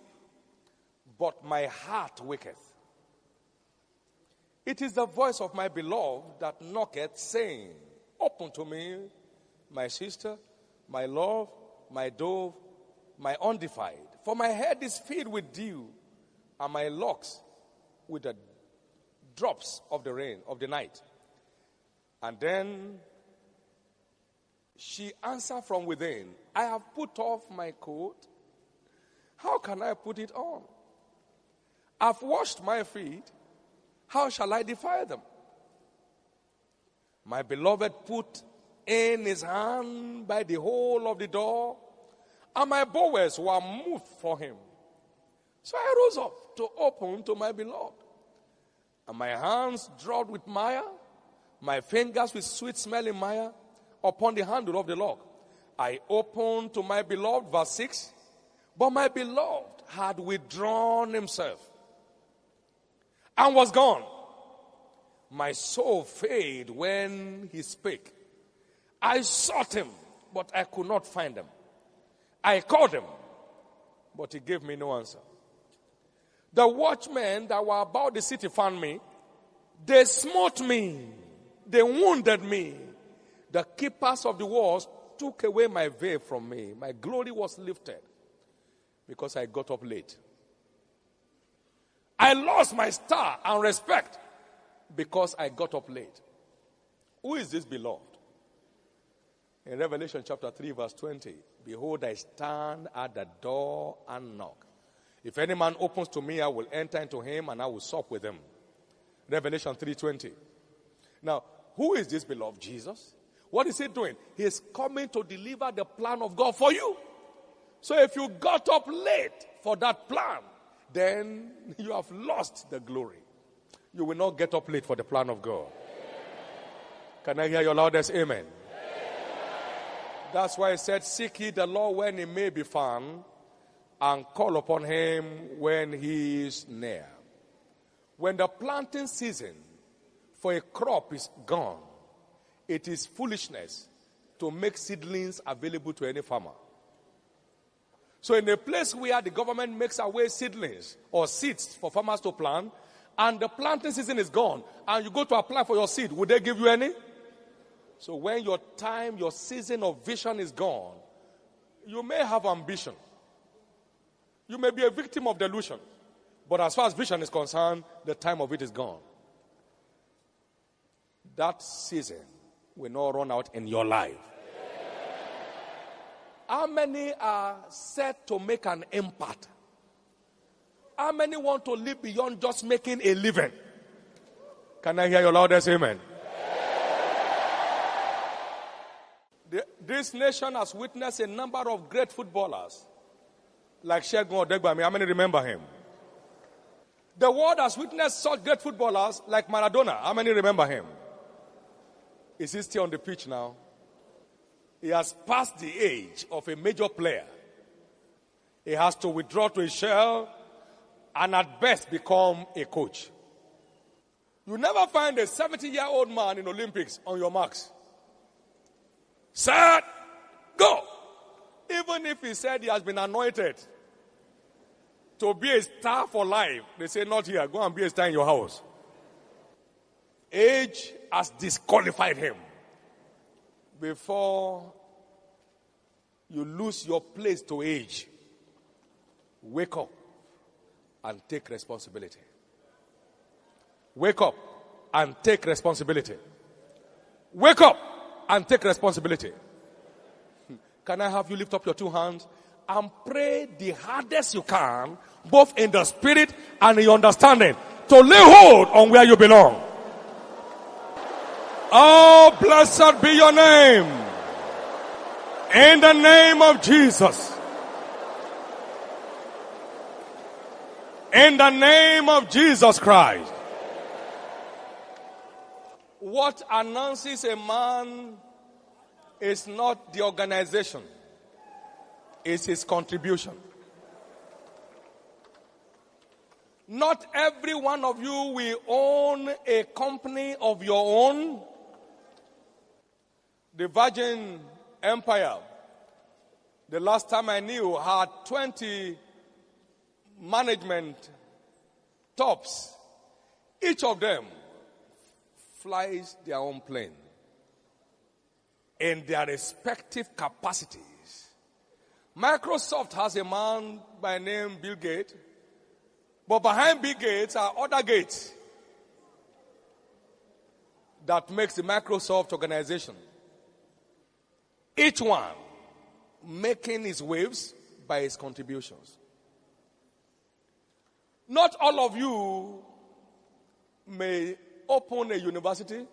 but my heart waketh. It is the voice of my beloved that knocketh, saying, Open to me, my sister, my love, my dove, my undefiled. For my head is filled with dew, and my locks with the drops of the rain of the night. And then she answered from within, I have put off my coat. How can I put it on? I've washed my feet. How shall I defile them? My beloved put in his hand by the hole of the door, and my bowels were moved for him. So I rose up to open to my beloved. And my hands dropped with myrrh, my fingers with sweet smelling myrrh upon the handle of the lock. I opened to my beloved, verse 6. But my beloved had withdrawn himself and was gone. My soul failed when he spake. I sought him, but I could not find him. I called him, but he gave me no answer. The watchmen that were about the city found me. They smote me. They wounded me. The keepers of the walls took away my veil from me. My glory was lifted because I got up late. I lost my star and respect because I got up late. Who is this beloved? In Revelation chapter 3, verse 20, behold, I stand at the door and knock. If any man opens to me, I will enter into him and I will sup with him. Revelation 3:20. Now, who is this beloved Jesus? What is he doing? He is coming to deliver the plan of God for you. So if you got up late for that plan, then you have lost the glory. You will not get up late for the plan of God. Can I hear your loudest amen? That's why he said, Seek ye the Lord when he may be found, and call upon him when he is near. When the planting season for a crop is gone, it is foolishness to make seedlings available to any farmer. So, in a place where the government makes away seedlings or seeds for farmers to plant, and the planting season is gone, and you go to apply for your seed, would they give you any? So when your time, your season of vision is gone, you may have ambition. You may be a victim of delusion. But as far as vision is concerned, the time of it is gone. That season will not run out in your life. How many are set to make an impact? How many want to live beyond just making a living? Can I hear your loudest amen? This nation has witnessed a number of great footballers like Segun Odegbami. How many remember him? The world has witnessed such great footballers like Maradona. How many remember him? Is he still on the pitch now? He has passed the age of a major player. He has to withdraw to his shell and at best become a coach. You never find a 70 year old man in Olympics on your marks. Set, go. Even if he said he has been anointed to be a star for life, they say, Not here, go and be a star in your house. Age has disqualified him. Before you lose your place to age, wake up and take responsibility. Wake up and take responsibility. Wake up and take responsibility. Can I have you lift up your two hands and pray the hardest you can, both in the spirit and in understanding, to lay hold on where you belong? Oh, blessed be your name. In the name of Jesus. In the name of Jesus Christ. What announces a man is not the organization, it's his contribution. Not every one of you will own a company of your own. The Virgin Empire, the last time I knew, had 20 management tops. Each of them flies their own plane in their respective capacities. Microsoft has a man by name Bill Gates, but behind Bill Gates are other gates that makes the Microsoft organization. Each one making his waves by his contributions. Not all of you may open a university,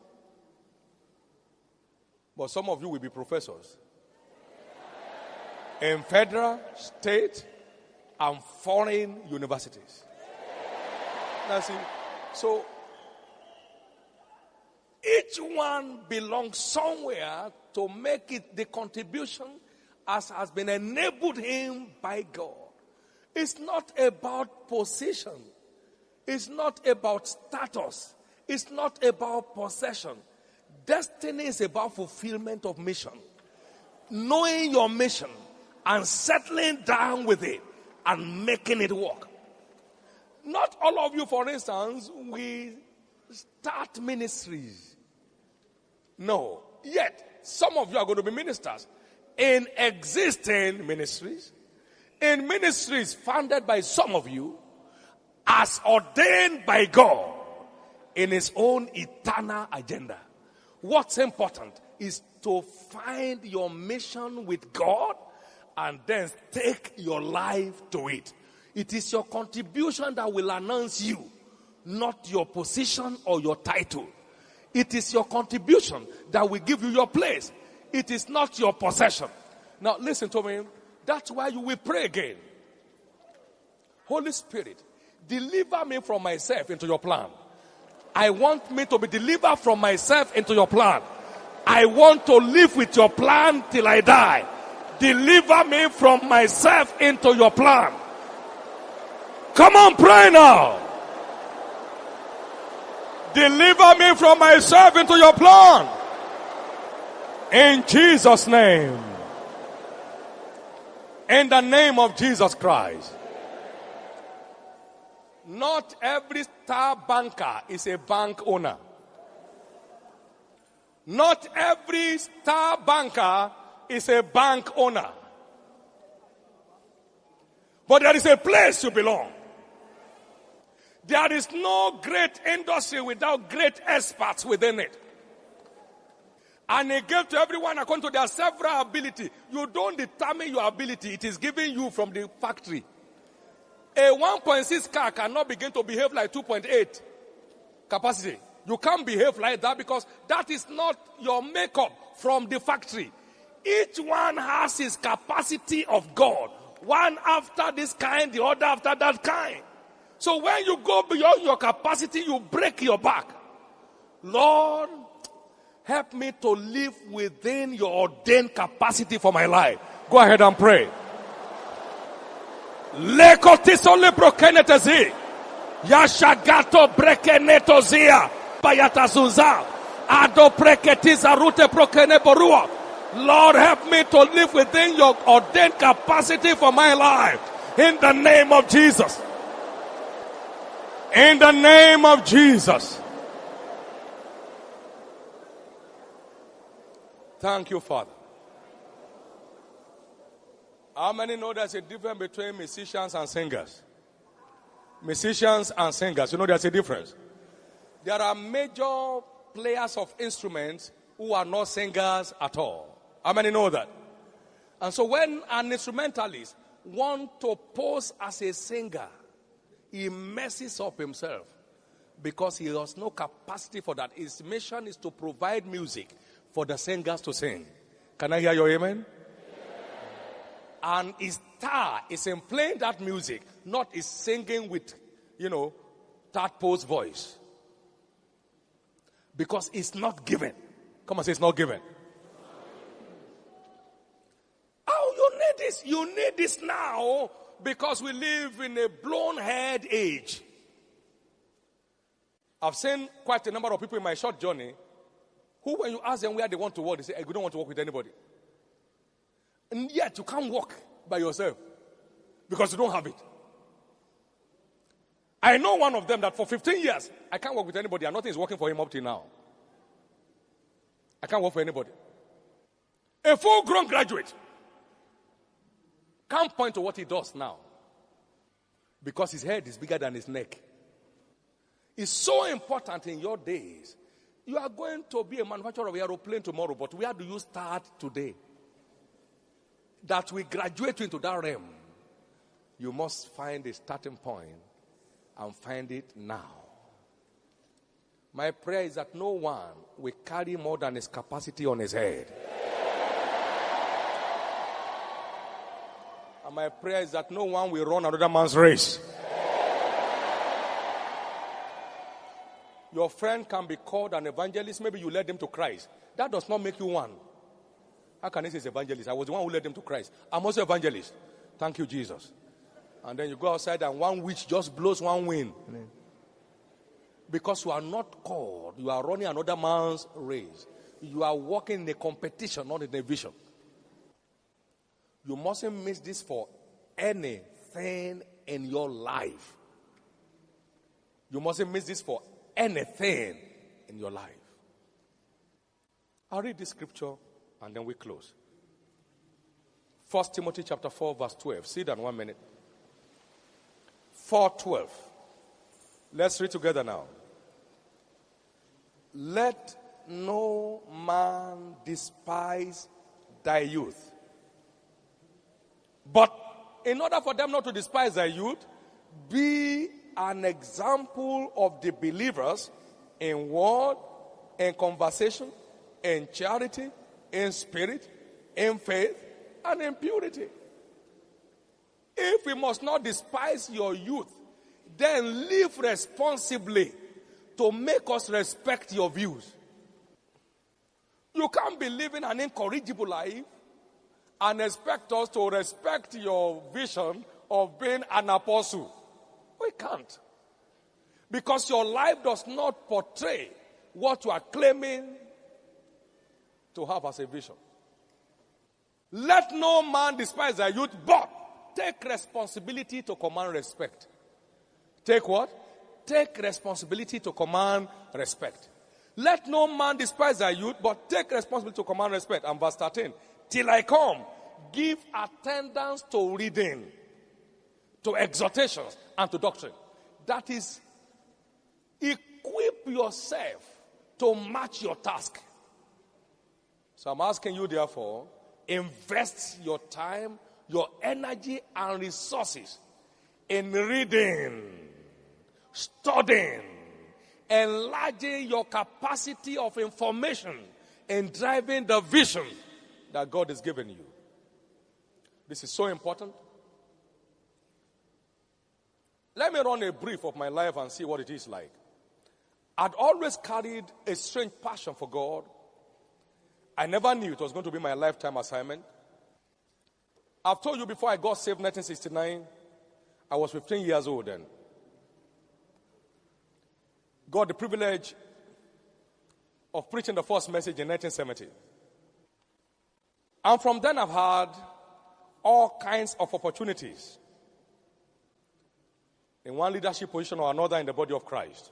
but some of you will be professors in federal, state, and foreign universities. Now, see, so each one belongs somewhere to make it the contribution as has been enabled him by God. It's not about position. It's not about status. It's not about possession. Destiny is about fulfillment of mission. Knowing your mission and settling down with it and making it work. Not all of you, for instance, we start ministries. No. Yet, some of you are going to be ministers in existing ministries in ministries founded by some of you as ordained by God in his own eternal agenda. What's important is to find your mission with God and then take your life to it. It is your contribution that will announce you, not your position or your title. It is your contribution that will give you your place. It is not your possession. Now, listen to me. That's why you will pray again. Holy Spirit, deliver me from myself into your plan. I want me to be delivered from myself into your plan. I want to live with your plan till I die. Deliver me from myself into your plan. Come on, pray now. Deliver me from myself into your plan. In Jesus' name. In the name of Jesus Christ. Not every star banker is a bank owner. Not every star banker is a bank owner. But there is a place you belong. There is no great industry without great experts within it. And he gave to everyone according to their several ability. You don't determine your ability, it is given you from the factory. A 1.6 car cannot begin to behave like 2.8 capacity. You can't behave like that because that is not your makeup from the factory. Each one has his capacity of God. One after this kind, the other after that kind. So when you go beyond your capacity, you break your back. Lord, help me to live within your ordained capacity for my life. Go ahead and pray. Lekotisole brokenetezi. Yashagato brekenetozia. Bayatazuza. Ado preketiza rute prokene borua. Lord, help me to live within your ordained capacity for my life. In the name of Jesus. In the name of Jesus. Thank you, Father. How many know there's a difference between musicians and singers? Musicians and singers, you know there's a difference. There are major players of instruments who are not singers at all. How many know that? And so when an instrumentalist wants to pose as a singer, he messes up himself because he has no capacity for that. His mission is to provide music for the singers to sing. Can I hear your amen? And his star is in playing that music, not is singing with, you know, post voice. Because it's not given. Come on, say it's not given. Oh, you need this. You need this now because we live in a blown head age. I've seen quite a number of people in my short journey who, when you ask them where they want to work, they say, eh, I don't want to work with anybody. And yet you can't work by yourself because you don't have it. I know one of them that for 15 years, I can't work with anybody and nothing is working for him up till now. I can't work for anybody. A full grown graduate can't point to what he does now because his head is bigger than his neck. It's so important in your days. You are going to be a manufacturer of aeroplane tomorrow, but where do you start today? that we graduate into that realm, you must find a starting point and find it now. My prayer is that no one will carry more than his capacity on his head. My prayer is that no one will run another man's race. Your friend can be called an evangelist, maybe you led them to Christ. That does not make you one. How can he say evangelist? I was the one who led them to Christ. I'm also evangelist. Thank you, Jesus. And then you go outside and one witch just blows one wind. Because you are not called, you are running another man's race. You are walking in a competition, not in a vision. You mustn't miss this for anything in your life. You mustn't miss this for anything in your life. I'll read this scripture and then we close. First Timothy chapter 4, verse 12. See that one minute. 412. Let's read together now. Let no man despise thy youth. But in order for them not to despise their youth, be an example of the believers in word, in conversation, in charity, in spirit, in faith, and in purity. If we must not despise your youth, then live responsibly to make us respect your views. You can't be living an incorrigible life and expect us to respect your vision of being an apostle. We can't. Because your life does not portray what you are claiming to have as a vision. Let no man despise thy youth, but take responsibility to command respect. Take what? Take responsibility to command respect. Let no man despise thy youth, but take responsibility to command respect. And verse 13. Till I come, give attendance to reading, to exhortations, and to doctrine. That is, equip yourself to match your task. So I'm asking you, therefore, invest your time, your energy, and resources in reading, studying, enlarging your capacity of information, and driving the vision that God has given you. This is so important. Let me run a brief of my life and see what it is like. I'd always carried a strange passion for God. I never knew it was going to be my lifetime assignment. I've told you before I got saved in 1969, I was 15 years old then. Got the privilege of preaching the first message in 1970. And from then I've had all kinds of opportunities in one leadership position or another in the body of Christ.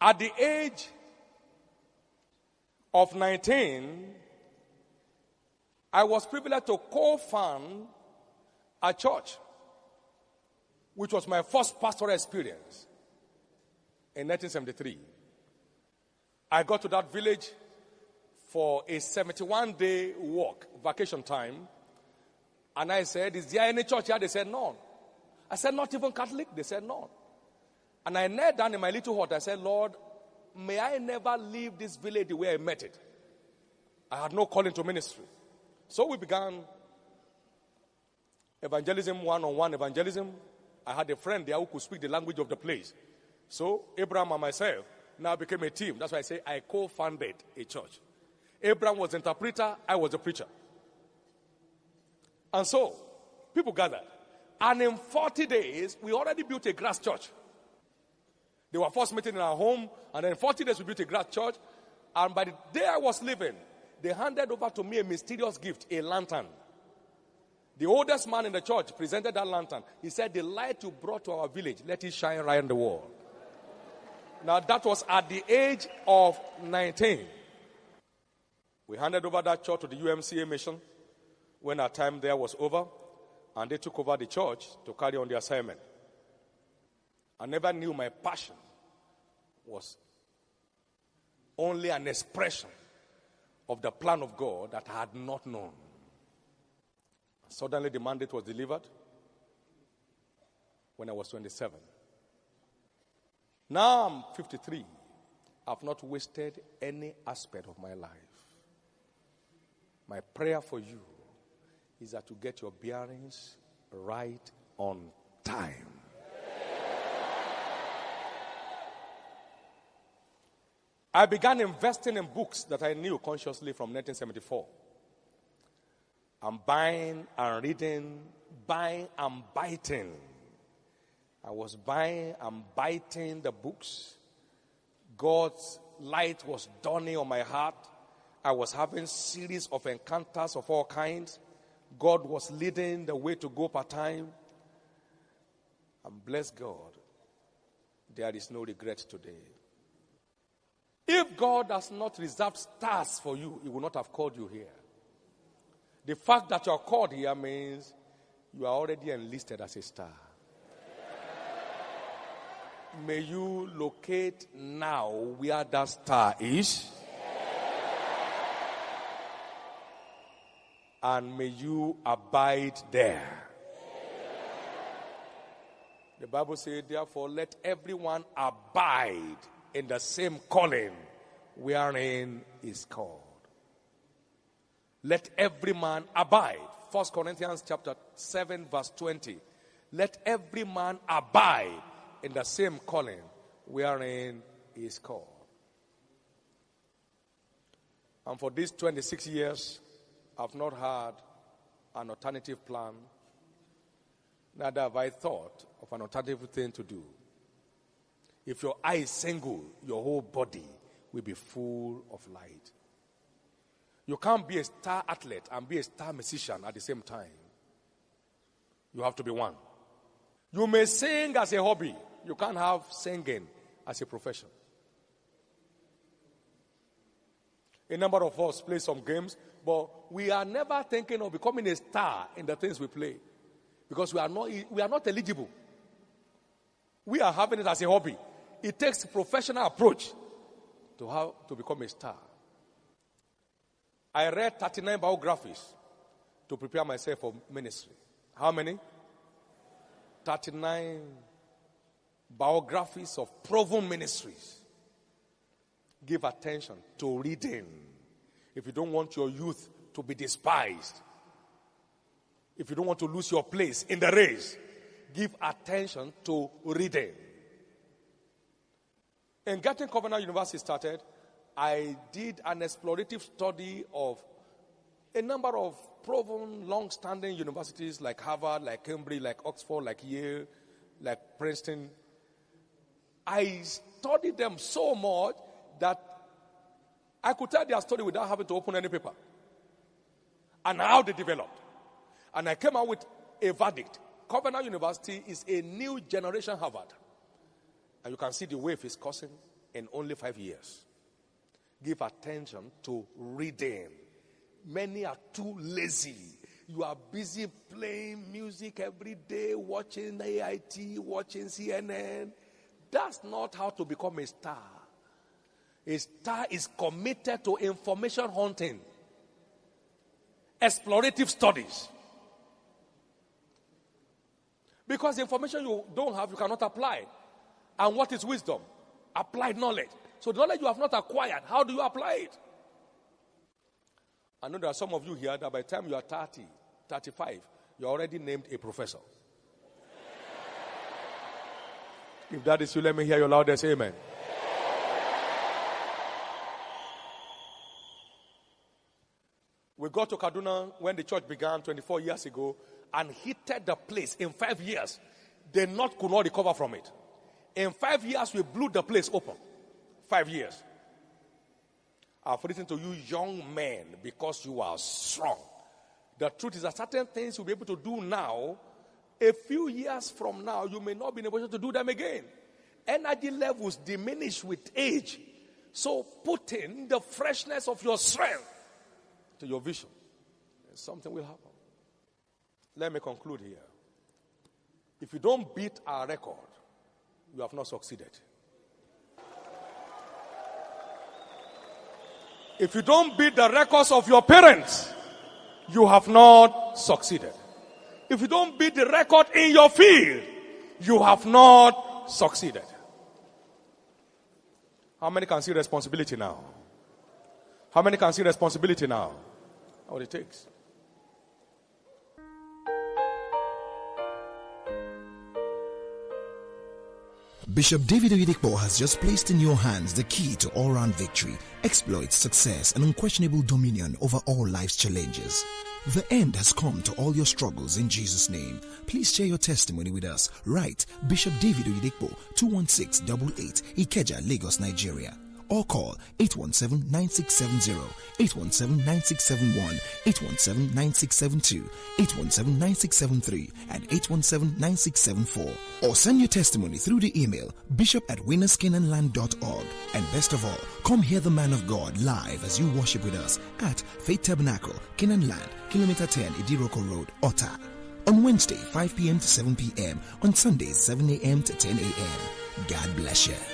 At the age of 19, I was privileged to co found a church, which was my first pastoral experience in 1973. I got to that village for a 71 day walk, vacation time. And I said, Is there any church here? They said, No. I said, Not even Catholic? They said, No. And I knelt down in my little hut. I said, Lord, may I never leave this village the way I met it. I had no calling to ministry. So we began evangelism, one on one evangelism. I had a friend there who could speak the language of the place. So Abraham and myself now became a team. That's why I say I co founded a church. Abraham was the interpreter, I was a preacher. And so people gathered. And in 40 days, we already built a grass church. They were first meeting in our home, and then 40 days we built a grass church. And by the day I was leaving, they handed over to me a mysterious gift, a lantern. The oldest man in the church presented that lantern. He said, The light you brought to our village, let it shine right in the world. Now, that was at the age of 19. We handed over that church to the UMCA mission when our time there was over and they took over the church to carry on the assignment. I never knew my passion was only an expression of the plan of God that I had not known. Suddenly, the mandate was delivered when I was 27. Now I'm 53. I've not wasted any aspect of my life. My prayer for you is that to get your bearings right on time. I began investing in books that I knew consciously from 1974. I'm buying and reading, buying and biting. I was buying and biting the books. God's light was dawning on my heart. I was having series of encounters of all kinds. God was leading the way to go part time. And bless God, there is no regret today. If God has not reserved stars for you, He would not have called you here. The fact that you are called here means you are already enlisted as a star. May you locate now where that star is and may you abide there. The Bible says, therefore, let everyone abide in the same calling wherein is called. Let every man abide. 1 Corinthians chapter 7, verse 20. Let every man abide in the same calling wherein is called. And for these 26 years, I've not had an alternative plan. Neither have I thought of an alternative thing to do. If your eye is single, your whole body will be full of light. You can't be a star athlete and be a star musician at the same time. You have to be one. You may sing as a hobby, you can't have singing as a profession. A number of us play some games, but we are never thinking of becoming a star in the things we play because we are not, we are not eligible. We are having it as a hobby. It takes a professional approach to how to become a star. I read 39 biographies to prepare myself for ministry. How many? 39 biographies of proven ministries. Give attention to reading. If you don't want your youth to be despised, if you don't want to lose your place in the race, give attention to reading. In getting Covenant University started, I did an explorative study of a number of proven, long standing universities like Harvard, like Cambridge, like Oxford, like Yale, like Princeton. I studied them so much that I could tell their story without having to open any paper and how they developed. And I came out with a verdict. Covenant University is a new generation Harvard. And you can see the wave is causing in only five years. Give attention to reading. Many are too lazy. You are busy playing music every day, watching AIT, watching CNN. That's not how to become a star. Star is committed to information hunting, explorative studies. Because the information you don't have, you cannot apply. And what is wisdom? Applied knowledge. So the knowledge you have not acquired, how do you apply it? I know there are some of you here that by the time you are 30, 35, you're already named a professor. if that is you, let me hear your loudest amen. We got to Kaduna when the church began 24 years ago and heated the place in five years. The North could not recover from it. In five years, we blew the place open. Five years. I've written to you, young men, because you are strong. The truth is that certain things you'll be able to do now, a few years from now, you may not be able to do them again. Energy levels diminish with age. So put in the freshness of your strength to your vision. Something will happen. Let me conclude here. If you don't beat our record, you have not succeeded. If you don't beat the records of your parents, you have not succeeded. If you don't beat the record in your field, you have not succeeded. How many can see responsibility now? How many can see responsibility now? What it takes. Bishop David Oyedepo has just placed in your hands the key to all-round victory, exploits, success, and unquestionable dominion over all life's challenges. The end has come to all your struggles in Jesus' name. Please share your testimony with us. Write Bishop David Oyedepo, 21688 Ikeja, Lagos, Nigeria or call 817-9670, 817-9671, 817-9672, 817-9673, and 817-9674. Or send your testimony through the email bishop at winnerscanaanland.org. And best of all, come hear the man of God live as you worship with us at Faith Tabernacle, Canaan Land, Kilometer 10, Idiroko Road, Otta. On Wednesday, 5 p.m. to 7 p.m. On Sundays, 7 a.m. to 10 a.m. God bless you.